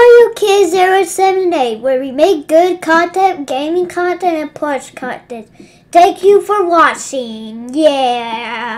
Mario Kid 078, where we make good content, gaming content, and push content. Thank you for watching. Yeah.